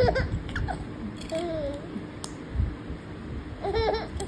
Ha ha ha.